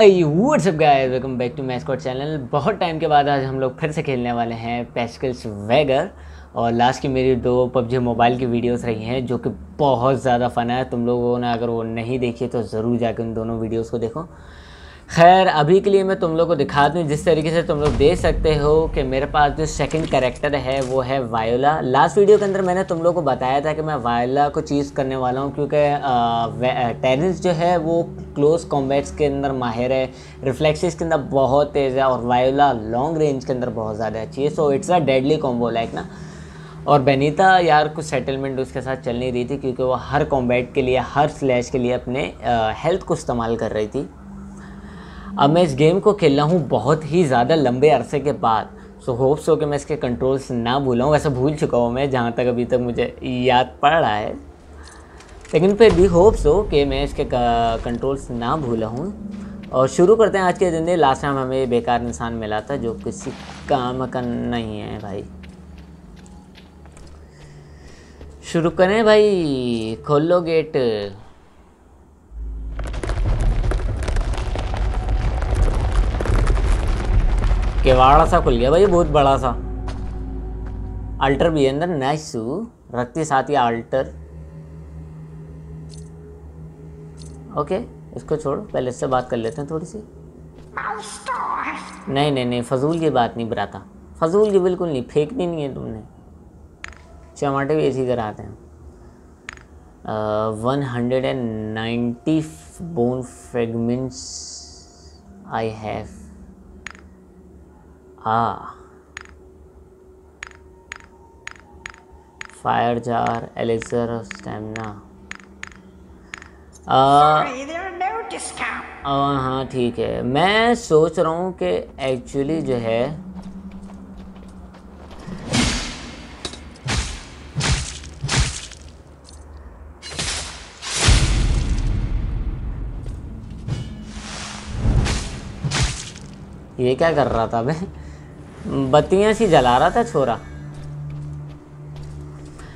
What's up guys welcome back to mascot channel बहुत time के बाद आज हम लोग फिर से खेलने वाले हैं पेस्कल्स वेगर और लास्ट की मेरी दो पबजी मोबाइल की वीडियोस रही हैं, जो कि बहुत ज़्यादा फ़न है। तुम लोगों ने अगर वो नहीं देखी तो ज़रूर जाकर उन दोनों वीडियोस को देखो। खैर, अभी के लिए मैं तुम लोग को दिखा दूँ, जिस तरीके से तुम लोग देख सकते हो कि मेरे पास जो सेकंड कैरेक्टर है, वो है वायोला लास्ट वीडियो के अंदर मैंने तुम लोग को बताया था कि मैं वायोला को चीज़ करने वाला हूँ, क्योंकि टेरेंस जो है, वो क्लोज कॉम्बैट्स के अंदर माहिर है। रिफ्लेक्सिस के अंदर बहुत तेज़ है और वायोला लॉन्ग रेंज के अंदर बहुत ज़्यादा अच्छी है। So it's a deadly combo like ना? और बेनीता यार, कुछ सेटलमेंट उसके साथ चल नहीं रही थी, क्योंकि वो हर कॉम्बैट के लिए, हर स्लैश के लिए अपने हेल्थ को इस्तेमाल कर रही थी। अब मैं इस गेम को खेल रहा हूँ बहुत ही ज़्यादा लंबे अरसे के बाद। सो होप्स हो कि मैं इसके कंट्रोल्स ना भूलाऊँ, वैसे भूल चुका हूँ मैं, जहाँ तक अभी तक मुझे याद पड़ रहा है। लेकिन फिर भी होप्स हो कि मैं इसके कंट्रोल्स ना भूला हूँ और शुरू करते हैं आज के दिन लास्ट टाइम हमें बेकार इंसान मिला था, जो किसी काम का नहीं है भाई। शुरू करें भाई, खोल लो गेट केवाड़ा सा खुल गया भाई बहुत बड़ा सा। अल्टर भी है अंदर नाइसू रखती साथ ही अल्टर ओके इसको छोड़ो, पहले इससे बात कर लेते हैं थोड़ी सी। नहीं नहीं नहीं, फजूल की बात नहीं बराता। फजूल की बिल्कुल नहीं, फेंकनी नहीं है तुमने। चमाटे भी ऐसी कराते हैं। One hundred and ninety bone fragments I have हाँ। फायर जार एलेक्सर स्टेमिना हाँ ठीक है। मैं सोच रहा हूँ कि एक्चुअली जो है ये क्या कर रहा था मैं? बत्तियाँ सी जला रहा था छोरा।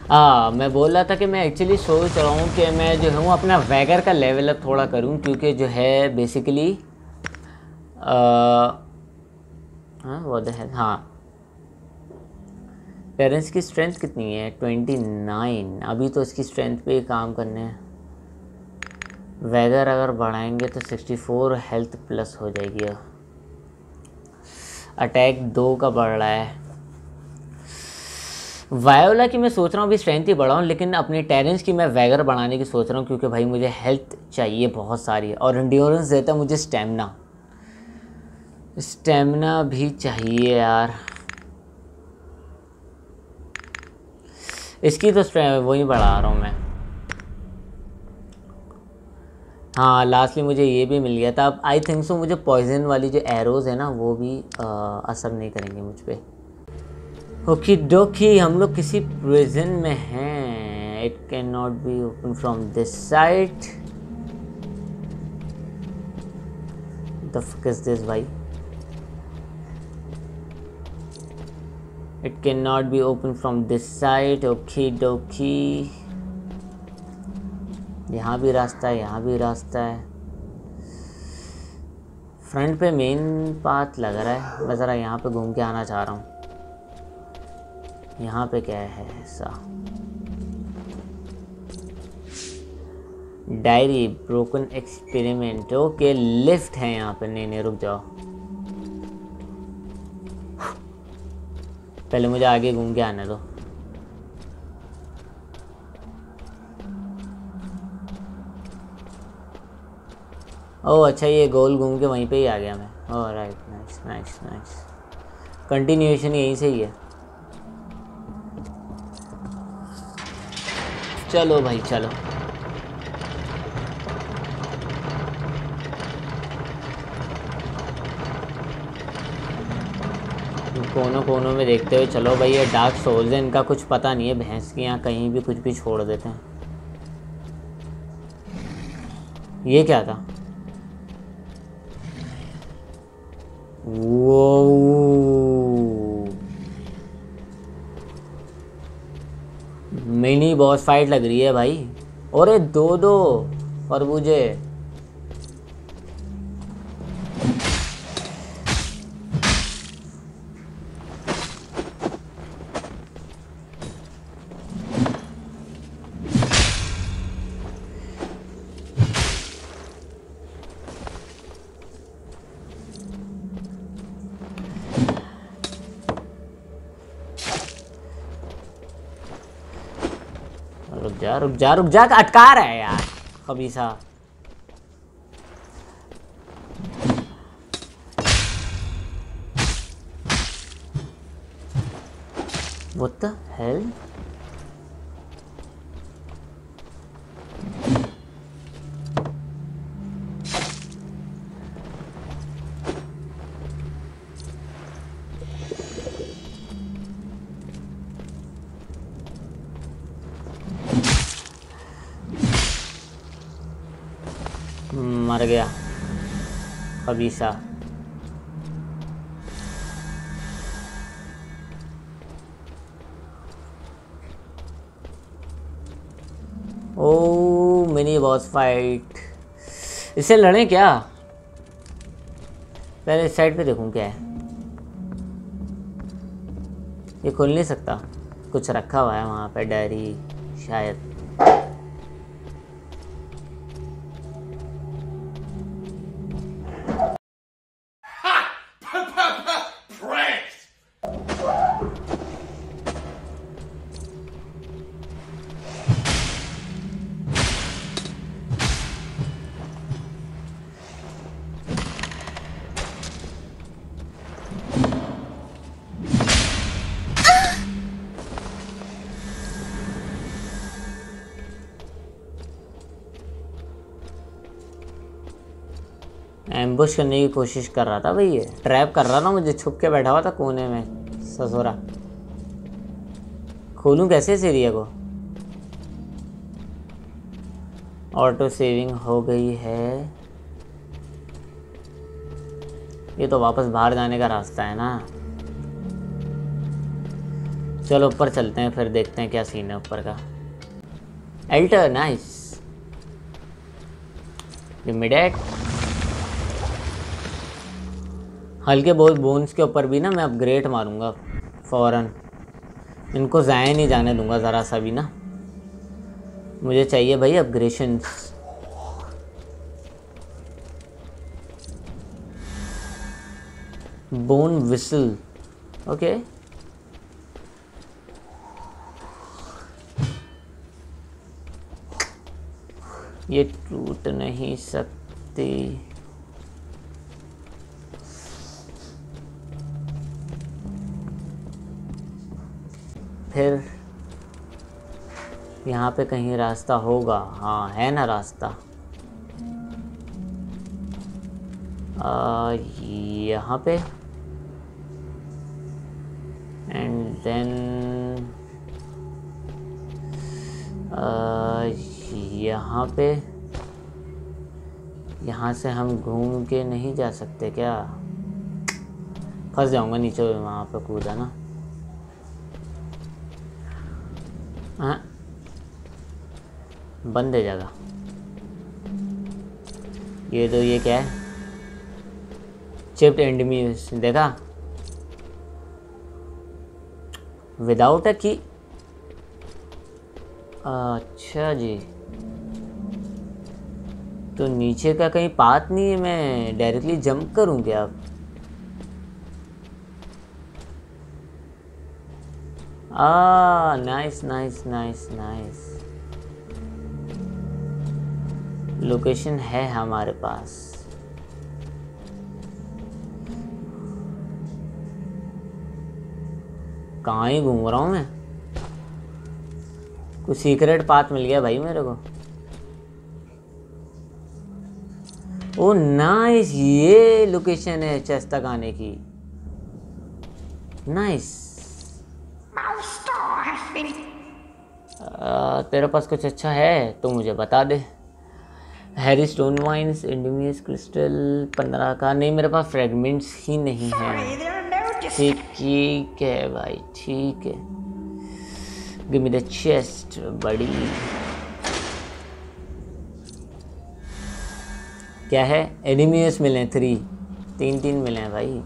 हाँ मैं बोल रहा था कि मैं एक्चुअली सोच रहा हूँ कि मैं जो हूँ अपना वैगर का लेवल अप थोड़ा करूँ, क्योंकि जो है बेसिकली हाँ वो है हाँ। पेरेंट्स की स्ट्रेंथ कितनी है? ट्वेंटी नाइन अभी तो इसकी स्ट्रेंथ पे ही काम करने हैं। वेदर अगर बढ़ाएँगे तो सिक्सटी फोर हेल्थ प्लस हो जाएगी। अटैक दो का बढ़ रहा है। वायोला की मैं सोच रहा हूँ अभी स्ट्रेंथ ही बढ़ाऊँ, लेकिन अपनी टेरेंस की मैं वैगर बढ़ाने की सोच रहा हूँ, क्योंकि भाई मुझे हेल्थ चाहिए बहुत सारी, और इंड्योरेंस देता मुझे स्टेमिना स्टेमिना भी चाहिए यार। इसकी तो वही बढ़ा रहा हूँ मैं। हाँ लास्टली मुझे ये भी मिल गया था। अब आई थिंक सो मुझे पॉइजन वाली जो एरोज़ है ना वो भी आ, असर नहीं करेंगे मुझ पर ओके डोकी हम लोग किसी प्रिजन में हैं। It can not be open from this side the is this भाई? It can not be open from this side okay dokey यहाँ भी रास्ता है, यहाँ भी रास्ता है। फ्रंट पे मेन पाथ लग रहा है, मैं ज़रा यहाँ पे घूम के आना चाह रहा हूँ। यहाँ पे क्या है ऐसा? Diary broken experiment okay lift है यहाँ पे। नहीं नहीं, रुक जाओ। पहले मुझे आगे घूम के आने दो। ओह अच्छा ये गोल घूम के वहीं पे ही आ गया मैं। ओह right nice nice nice continuation यहीं से ही है। चलो भाई, चलो। कोनों कोनों में देखते हुए चलो भाई, ये डार्क सोल्स है, इनका कुछ पता नहीं है, भैंस की यहाँ कहीं भी कुछ भी छोड़ देते हैं। ये क्या था? मिनी बॉस फाइट लग रही है भाई। और दो दो खरबूजे जा रुक जा अटका रहा है यार कभी सा What the hell? मर गया। कबीसा ओ, मिनी बॉस फाइट इससे लड़े क्या? पहले इस साइड पे देखूँ क्या है। ये खुल नहीं सकता। कुछ रखा हुआ है वहाँ पे डायरी शायद। एम्बुश करने की कोशिश कर रहा था भाई ये। ट्रैप कर रहा था, मुझे छुप के बैठा हुआ था कोने में, ससुरा। खोलूं कैसे इस एरिया को? ऑटो सेविंग हो गई है। ये तो वापस बाहर जाने का रास्ता है ना। चलो ऊपर चलते हैं, फिर देखते हैं क्या सीन है ऊपर का। एल्टर नाइस लिमिटेड हल्के बहुत बोन्स के ऊपर भी ना मैं अपग्रेड मारूँगा, फ़ौरन। इनको ज़ाया नहीं जाने दूँगा ज़रा सा भी ना। मुझे चाहिए भाई अपग्रेशन बोन विसल ओके ये टूट नहीं सकती। फिर यहाँ पे कहीं रास्ता होगा। हाँ है ना रास्ता। यहाँ पे। एंड देन यहाँ पे। यहाँ से हम घूम के नहीं जा सकते क्या? फंस जाऊँगा नीचे वहाँ पे कूदा ना? बंद है जगह ये तो ये क्या है? चिप्ड एंडमीज देखा? विदाउट अ की अच्छा जी। तो नीचे का कहीं पात नहीं है? मैं डायरेक्टली जंप करूँ क्या Ah, nice, nice, nice, nice. Location है हमारे पास। कहाँ ही घूम रहा हूँ मैं? कुछ सीक्रेट पाथ मिल गया भाई मेरे को। ओ नाइस ये लोकेशन है चेस्ट तक आने की नाइस तेरे पास कुछ अच्छा है तो मुझे बता दे। Hairy stone vines indomitus crystal पंद्रह का नहीं मेरे पास फ्रेगमेंट्स ही नहीं है। ठीक ठीक है भाई ठीक है। गिव मी द चेस्ट बड़ी क्या है? एनिमियस मिले थ्री तीन तीन मिले हैं भाई।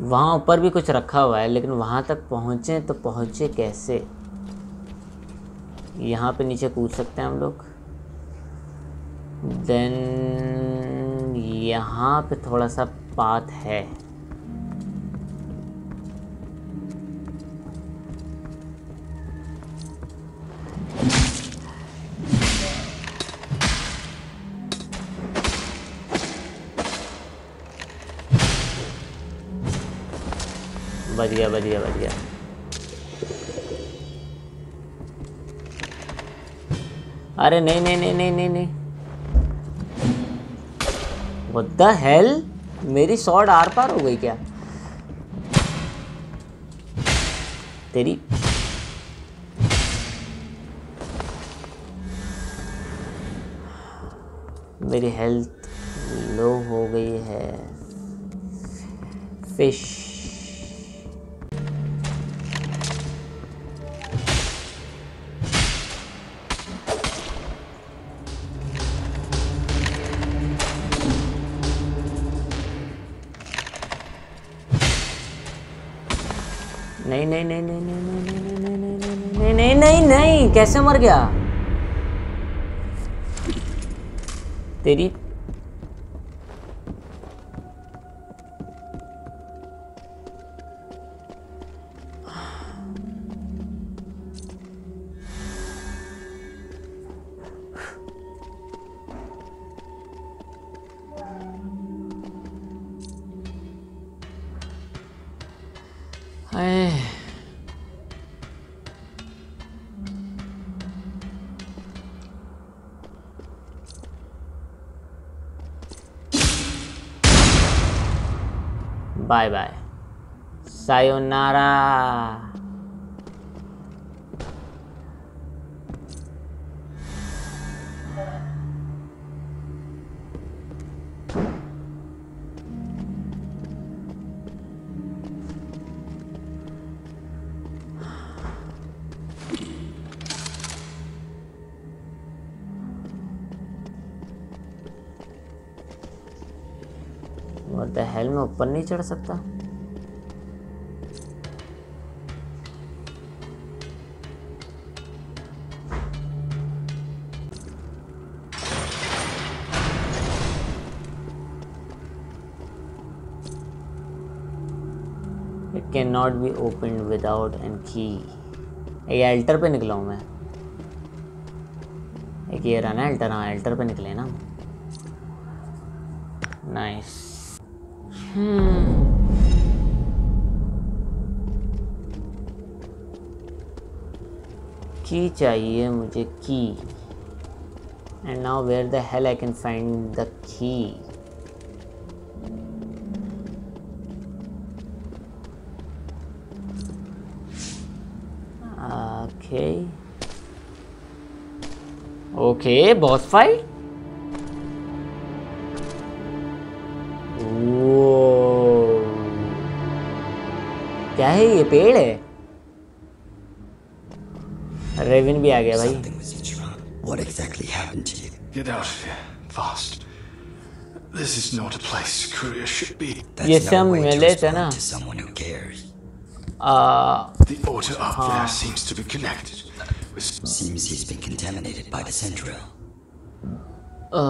वहाँ ऊपर भी कुछ रखा हुआ है लेकिन वहाँ तक पहुँचे तो पहुँचे कैसे? यहाँ पे नीचे कूद सकते हैं हम लोग। देन यहाँ पे थोड़ा सा पाथ है। बढ़िया बढ़िया बढ़िया। अरे नहीं नहीं नहीं नहीं नहीं नहीं। What the hell? मेरी शॉर्ट आर पार हो गई क्या? तेरी मेरी हेल्थ लो हो गई है। फ़िश नहीं नहीं नहीं नहीं नहीं नहीं नहीं नहीं नहीं नहीं नहीं नहीं नहीं कैसे मर गया तेरी બાય બાય સાયોનારા और हेल, में ऊपर नहीं चढ़ सकता? It can not be open without an key ये एल्टर पे निकला हूँ मैं। एक ये रहा ना एल्टर हाँ एल्टर पे निकले ना। नाइस की चाहिए मुझे key? And now where the hell I can find the key okay okay boss fight क्या है ये पेड़ है रेविन भी आ गया भाई Something was Ichiran. What exactly happened to you? Get out of here, fast. This is not a place Korea should be. That's ये no सब way to मिले थे respond ना। to someone who cares. Uh, The order up there seems to be connected with Seems he's been contaminated by the Central. आ,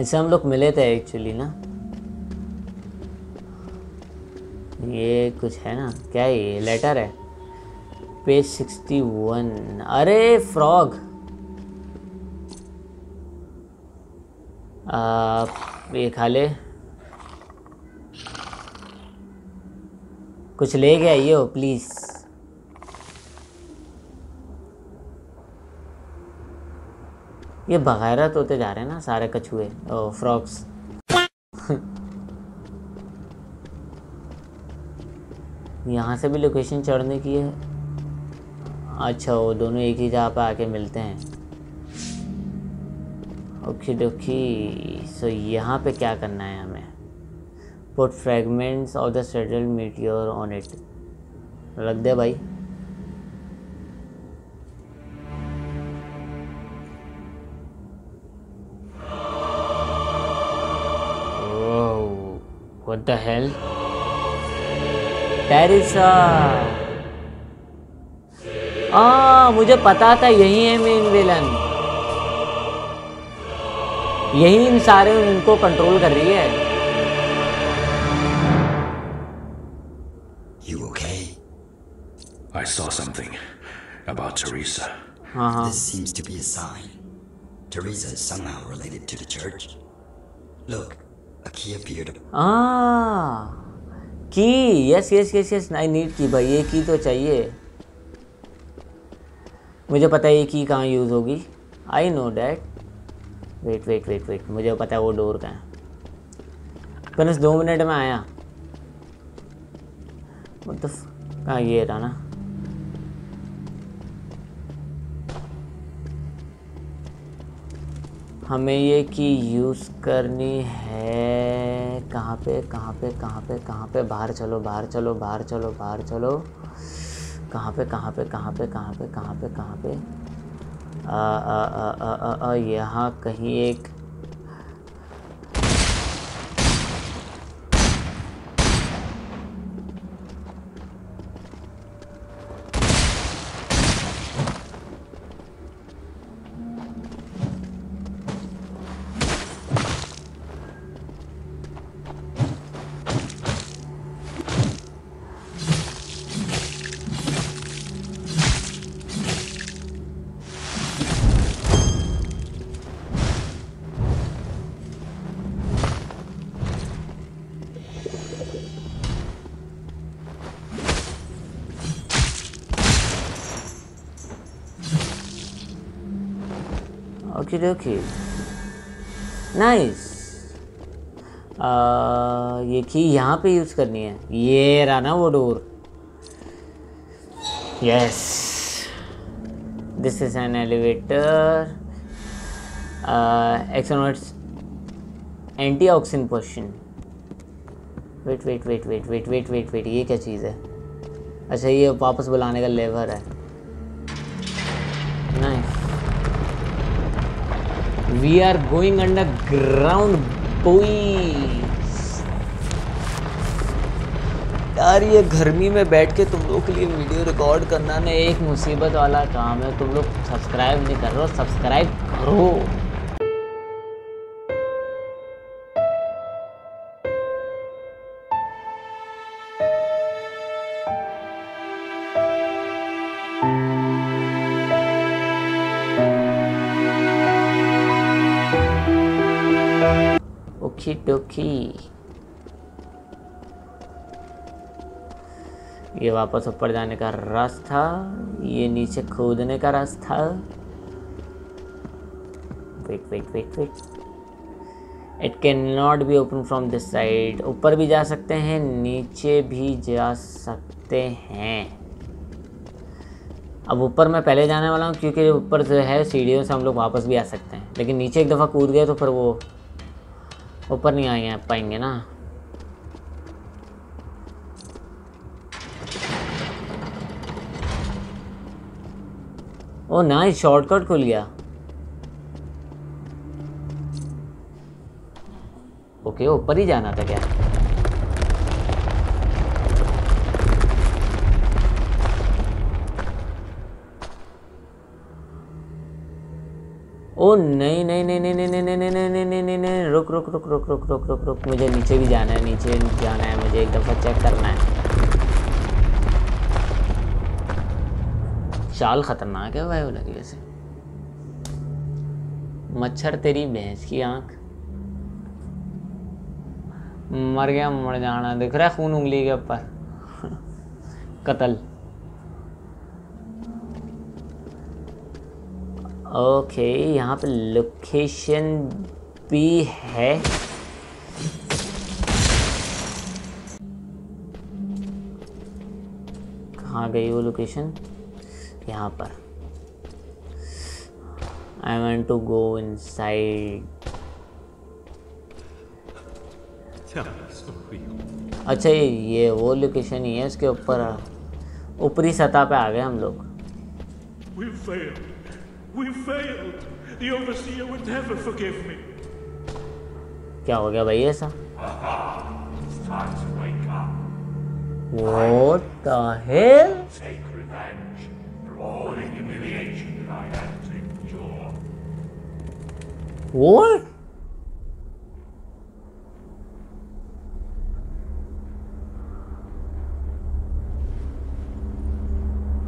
ऐसे हम लोग मिले थे एक्चुअली ना ये कुछ है ना? क्या है ये? लेटर है? पेज सिक्सटी वन अरे फ्रॉग ये खा ले। कुछ ले गया ये हो प्लीज़ ये बगैरत होते जा रहे हैं ना, सारे कछुए फ्रॉक्स यहाँ से भी लोकेशन चढ़ने की है। अच्छा वो दोनों एक ही जगह पर आके मिलते हैं। ओके डोकी सो यहाँ पे क्या करना है हमें? Put fragments of the settle meteor on it रख दे भाई। What the hell? टेरिसा आ, ah, मुझे पता था यही है मेन विलन यही इन सारे उनको कंट्रोल कर रही है. You okay I saw something about Teresa हाँ this seems to be a sign Teresa is somehow related to the church look a key appeared. Ah. Key? Yes yes yes yes I need key भाई, ये की तो चाहिए। मुझे पता है ये की कहाँ यूज़ होगी। I know that wait wait wait wait मुझे पता है वो डोर कहाँ है। दो मिनट में आया। मतलब हाँ ये रहा ना? हमें ये की यूज़ करनी है। कहाँ पे कहाँ पे कहाँ पे कहाँ पे? बाहर चलो बाहर चलो बाहर चलो बाहर चलो। कहाँ पे कहाँ पे कहाँ पे कहाँ पे कहाँ पे कहाँ पे? यहाँ कहीं एक ओके ओके नाइस ये की यहाँ पे यूज़ करनी है. ये रहा ना वो door yes this is an elevator एक्सनोट्स anti oxygen potion wait wait wait wait wait wait wait wait ये क्या चीज़ है? अच्छा ये वापस बुलाने का लेवर है nice we are going underground, बोई यार ये गर्मी में बैठ के तुम लोग के लिए वीडियो रिकॉर्ड करना ना एक मुसीबत वाला काम है। तुम लोग सब्सक्राइब नहीं कर रहे हो सब्सक्राइब करो। डोकी। ये वापस ऊपर जाने का रास्ता, ये नीचे कूदने का रास्ता। Wait wait wait wait it can not be open from this side ऊपर भी जा सकते हैं, नीचे भी जा सकते हैं। अब ऊपर मैं पहले जाने वाला हूँ, क्योंकि ऊपर जो है सीढ़ियों से हम लोग वापस भी आ सकते हैं। लेकिन नीचे एक दफ़ा कूद गए तो फिर वो ऊपर नहीं आएँगे पाएँगे ना? ओ ना शॉर्टकट खुल गया। ओके ऊपर ही जाना था क्या? ओ नहीं नहीं नहीं नहीं नहीं नहीं नहीं नहीं रुक रुक रुक रुक, मुझे नीचे भी जाना है, नीचे जाना है, मुझे एक दफ़ा चेक करना है। चाल खतरनाक है भाई लगी वैसे। मच्छर तेरी भैंस की आँख। मर गया मर जाना, दिख रहा है खून उंगली के ऊपर। कत्ल। ओके यहाँ पे लोकेशन भी है। कहाँ गई वो लोकेशन यहाँ पर I want to go a story. अच्छा ये ये वो लोकेशन ही है उसके ऊपर ऊपरी सतह पे आ गए हम लोग We failed. We failed. The overseer would never forgive me. क्या हो गया भाई ऐसा What the hell? Take revenge for all the humiliation that I to endure. What?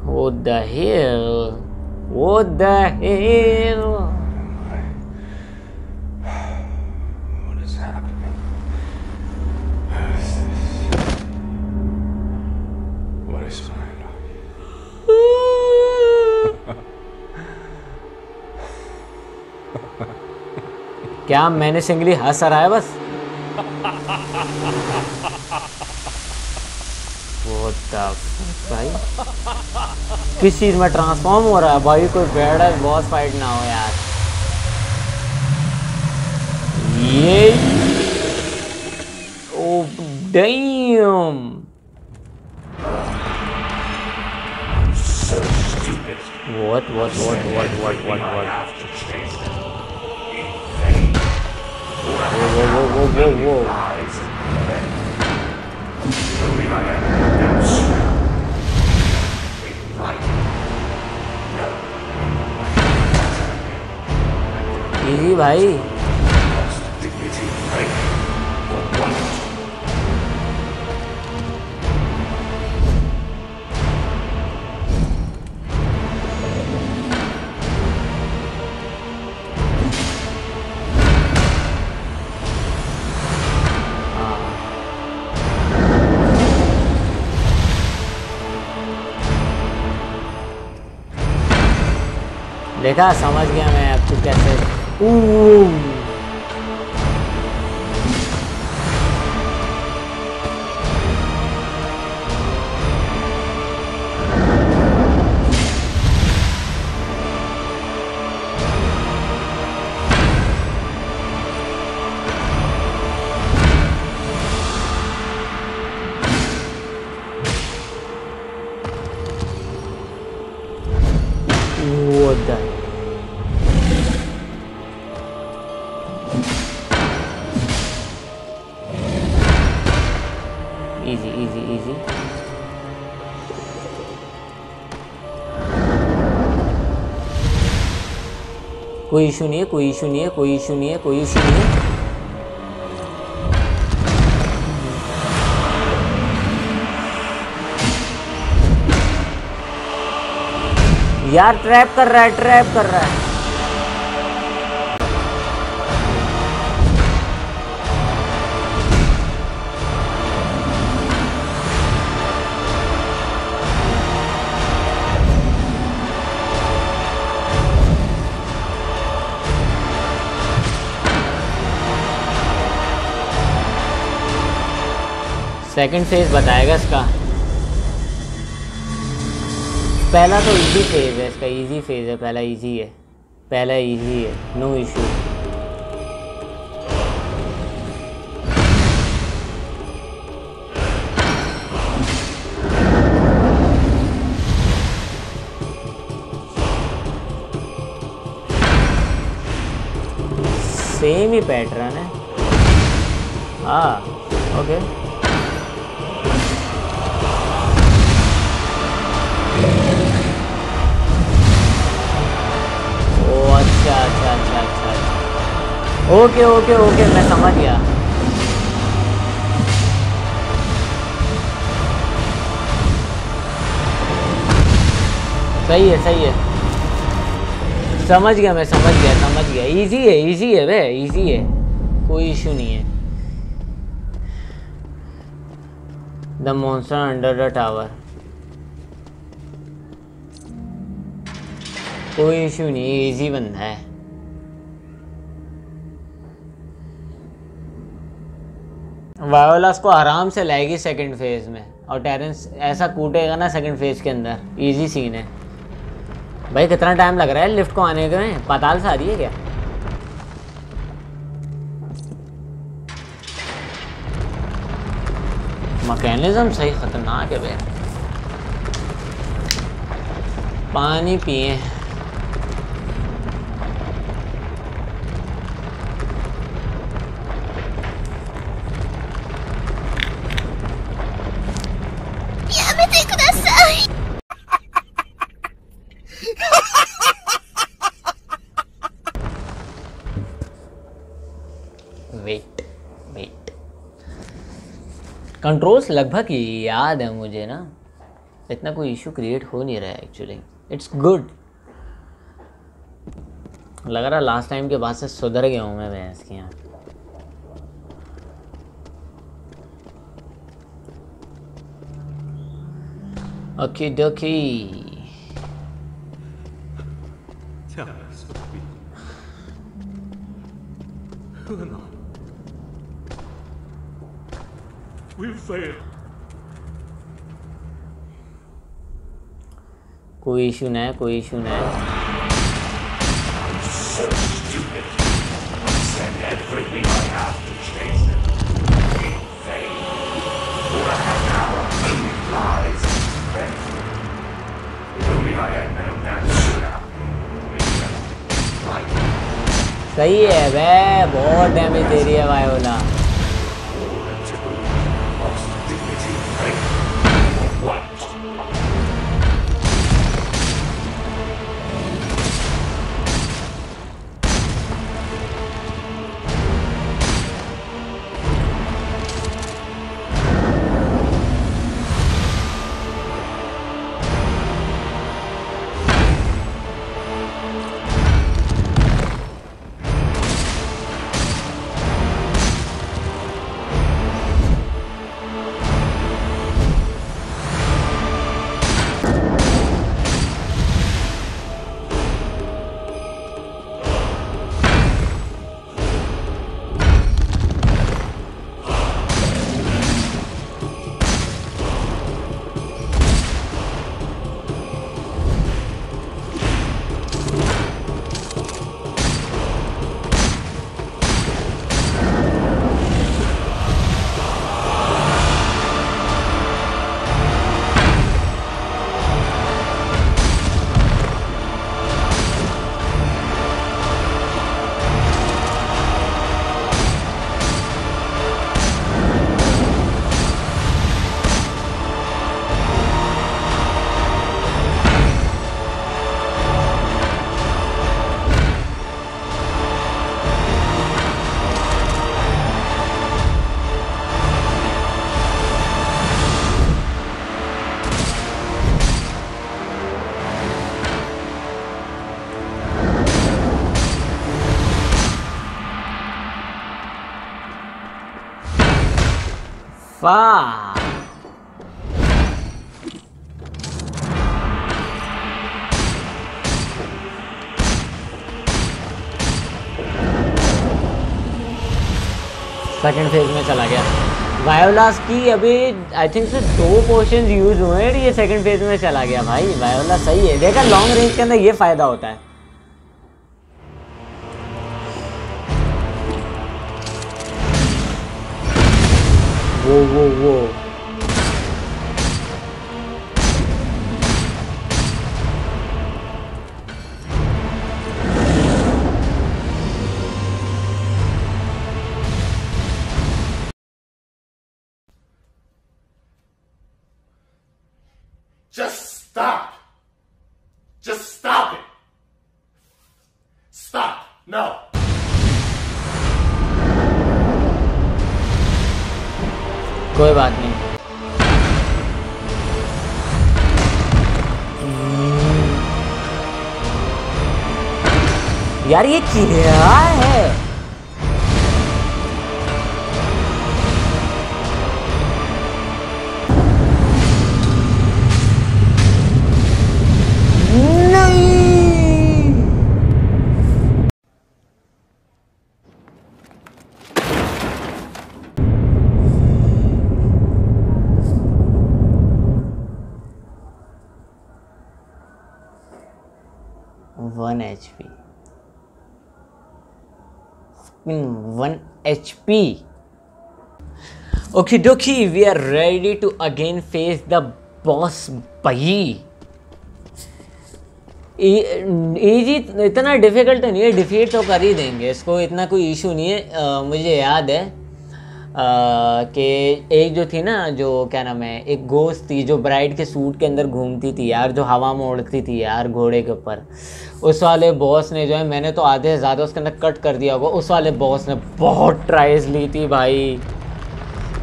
What the hell? What the hell? क्या मैंने सिंगली हंस रहा बस? भाई? किस चीज़ में ट्रांसफॉर्म हो रहा है? भाई, कोई बेड है बॉस फाइट ना हो यार। ये ओ damn What what what what what what? Whoa whoa whoa easy भाई देखा समझ गया मैं अब तू कैसे easy easy easy. कोई इशू नहीं है, कोई इशू नहीं है, कोई इशू नहीं है, कोई इशू नहीं है। यार ट्रैप कर रहा है ट्रैप कर रहा है। सेकंड फ़ेज़ बताएगा इसका। पहला तो इजी फ़ेज़ है इसका इजी फ़ेज़ है, पहला इजी है, पहला इजी है नो इशू सेम ही पैटर्न है। हाँ ओके अच्छा अच्छा अच्छा अच्छा। ओके ओके ओके, मैं समझ गया। सही है सही है। समझ गया मैं, समझ गया समझ गया। इजी है इजी है, वे इजी है। कोई इशू नहीं है। The monster under the tower कोई इशू नहीं इजी बंदा है। वायोलास को आराम से लाएगी सेकंड फ़ेज़ में। और टेरेंस ऐसा कूटेगा ना सेकंड फ़ेज़ के अंदर। इजी सीन है। भाई, कितना टाइम लग रहा है लिफ्ट को आने में पाताल से आ रही है क्या? मैकेनिज्म सही खतरनाक है भाई। पानी पिए वेट वेट कंट्रोल्स लगभग याद है मुझे ना। इतना कोई इशू क्रिएट हो नहीं रहा है एक्चुअली इट्स गुड लग रहा लास्ट टाइम के बाद से सुधर गया हूँ मैं भैंस के यहाँ। Okey dokey Tell us what we No. कोई इशू नहीं, कोई इशू नहीं। सही है वे बहुत डैमेज दे रही है वायोला सेकंड फ़ेज़ में चला गया। वायोलास की अभी आई थिंक से दो पोर्शन यूज़ हुए हैं, ये सेकेंड फ़ेज़ में चला गया भाई। वायोला सही है। देखा लॉन्ग रेंज के अंदर ये फ़ायदा होता है। वो वो वो कोई बात नहीं। यार ये क्या H P one H P okey dokey we are ready to again face the boss बही इजी इतना डिफ़िकल्ट तो नहीं है डिफीट तो कर ही देंगे इसको इतना कोई इशू नहीं है अ, मुझे याद है कि एक जो थी ना, जो क्या नाम है, एक गोश्त थी, जो ब्राइड के सूट के अंदर घूमती थी यार, जो हवा में उड़ती थी यार घोड़े के ऊपर। उस वाले बॉस ने जो है, मैंने तो आधे से ज़्यादा उसके अंदर कट कर दिया होगा। उस वाले बॉस ने बहुत ट्राइज ली थी भाई।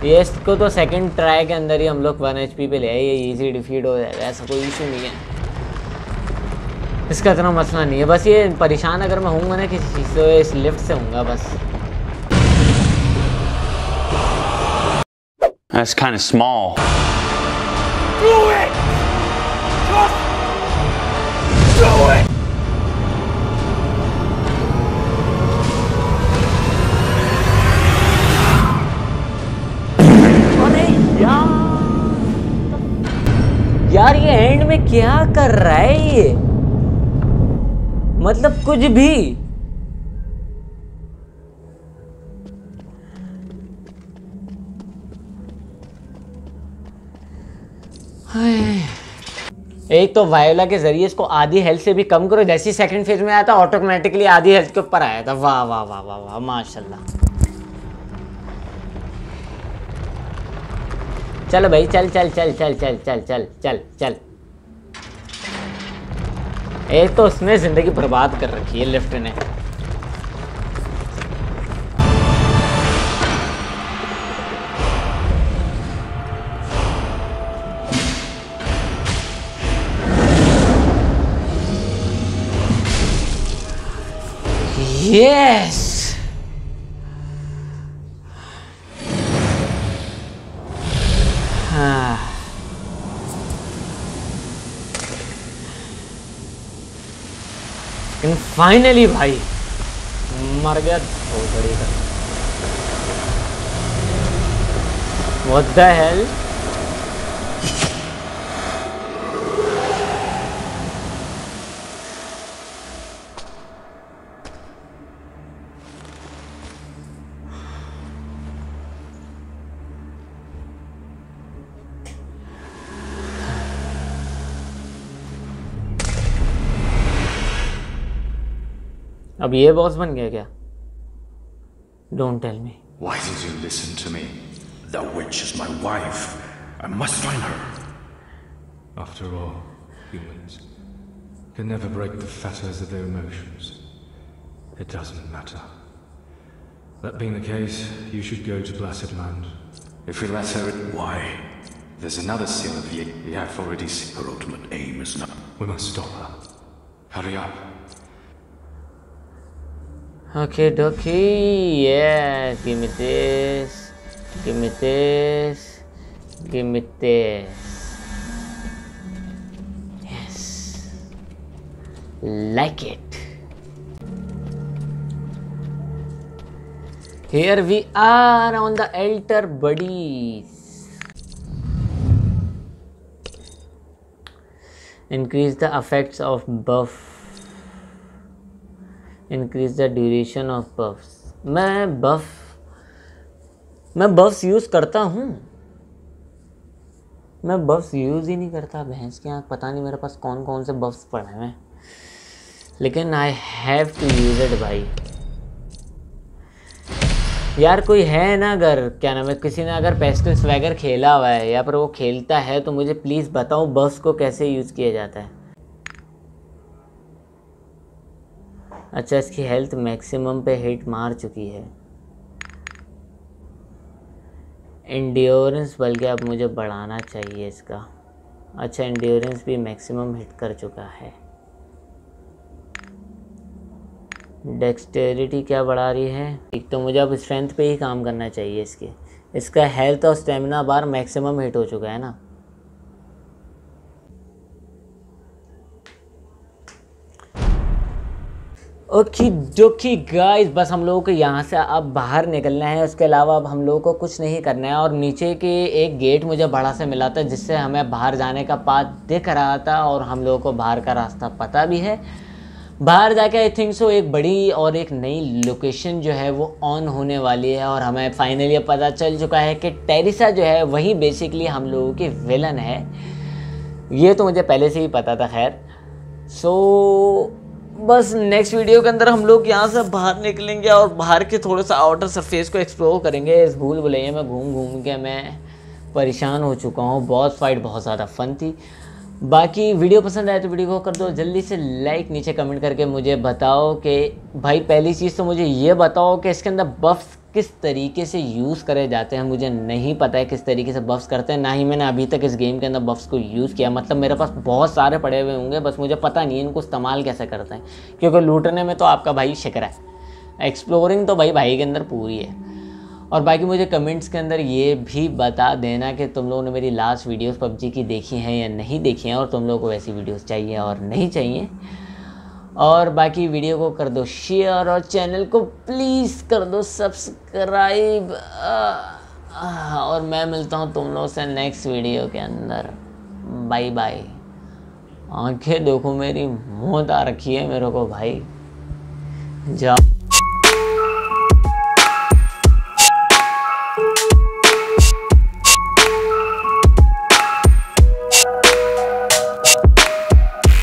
ये इसको तो सेकंड ट्राई के अंदर ही हम लोग वन एचपी पे ले आए। ये इजी डिफीट हो जाएगा, ऐसा कोई इशू नहीं है। इसका इतना मसला नहीं है। बस ये परेशान अगर मैं हूँगा ना किसी चीज़ से इस लिफ्ट से हूँगा बस। That's kind of small. Do it! Just do it! यार ये एंड में क्या कर रहा है ये मतलब कुछ भी एक तो वायोला के ज़रिए इसको आधी हेल्थ से भी कम करो। जैसे ही सेकंड फ़ेज़ में आया था ऑटोमेटिकली आधी हेल्थ के ऊपर आया था। वाह वाह वाह वाह वाह, माशाल्लाह। चल भाई, चल चल चल चल चल चल चल चल चल। एक तो उसने ज़िंदगी बर्बाद कर रखी है लिफ्ट ने। Yes! Ah. फाइनली भाई मर गया बहुत बड़ी What the hell? अब ये बॉस बन गया क्या don't tell me Why did you listen to me? The witch is my wife. I must find her. After all, humans can never break the fetters of their emotions. It doesn't matter. That being the case, you should go to Blessed Land. If we let her, Why? there's another seal of the we have already seen. Her ultimate aim is not. We must stop her. Hurry up. Okay, dokie. Yeah, give me this. Give me this. Give me this. Yes. Like it. Here we are on the altar, buddies. Increase the effects of buff. Increase the duration of buffs मैं buff मैं बफ्स use करता हूँ। मैं बफ्स use ही नहीं करता, भैंस के आँख, पता नहीं मेरे पास कौन कौन से बफ्स पड़े हैं। लेकिन I have to use it भाई। यार कोई है ना अगर, क्या नाम है, किसी ने अगर पेस्टल स्वैगर खेला हुआ है, या पर वो खेलता है तो मुझे प्लीज़ बताओ बफ्स को कैसे यूज़ किया जाता है। अच्छा इसकी हेल्थ मैक्सिमम पे हिट मार चुकी है। इंड्योरेंस बल्कि अब मुझे बढ़ाना चाहिए इसका। अच्छा इंड्योरेंस भी मैक्सिमम हिट कर चुका है। डेक्सटेरिटी क्या बढ़ा रही है? एक तो मुझे अब स्ट्रेंथ पे ही काम करना चाहिए इसके। इसका हेल्थ और स्टेमिना बार मैक्सिमम हिट हो चुका है ना? ओके जोकी गाइस बस हम लोगों को यहाँ से अब बाहर निकलना है। उसके अलावा अब हम लोगों को कुछ नहीं करना है। और नीचे के एक गेट मुझे बड़ा सा मिला था जिससे हमें बाहर जाने का पाथ दिख रहा था और हम लोगों को बाहर का रास्ता पता भी है। बाहर जाके आई थिंक सो एक बड़ी और एक नई लोकेशन जो है वो ऑन होने वाली है और हमें फाइनली पता चल चुका है कि टेरिसा जो है वही बेसिकली हम लोगों की विलन है। ये तो मुझे पहले से ही पता था खैर। सो so, बस नेक्स्ट वीडियो के अंदर हम लोग यहाँ से बाहर निकलेंगे और बाहर के थोड़ा सा आउटर सरफेस को एक्सप्लोर करेंगे। इस भूल भुलैया में घूम घूम के मैं परेशान हो चुका हूँ। बहुत फाइट बहुत ज़्यादा फन थी। बाकी वीडियो पसंद आए तो वीडियो को कर दो। जल्दी से लाइक नीचे कमेंट करके मुझे बताओ कि भाई पहली चीज़ तो मुझे ये बताओ कि इसके अंदर बफ्स किस तरीके से यूज़ करे जाते हैं, मुझे नहीं पता है किस तरीके से बफ्स करते हैं, ना ही मैंने अभी तक इस गेम के अंदर बफ्स को यूज़ किया। मतलब मेरे पास बहुत सारे पड़े हुए होंगे, बस मुझे पता नहीं इनको इस्तेमाल कैसे करते हैं, क्योंकि लूटने में तो आपका भाई शिकरा है। एक्सप्लोरिंग तो भाई भाई के अंदर पूरी है। और बाकी मुझे कमेंट्स के अंदर ये भी बता देना कि तुम लोगों ने मेरी लास्ट वीडियोस पबजी की देखी हैं या नहीं देखी हैं, और तुम लोगों को वैसी वीडियोस चाहिए और नहीं चाहिए। और बाकी वीडियो को कर दो शेयर और चैनल को प्लीज़ कर दो सब्सक्राइब। और मैं मिलता हूँ तुम लोगों से नेक्स्ट वीडियो के अंदर। बाय बाय आँखें देखो, मेरी मौत आ रखी है मेरे को भाई। जाओ।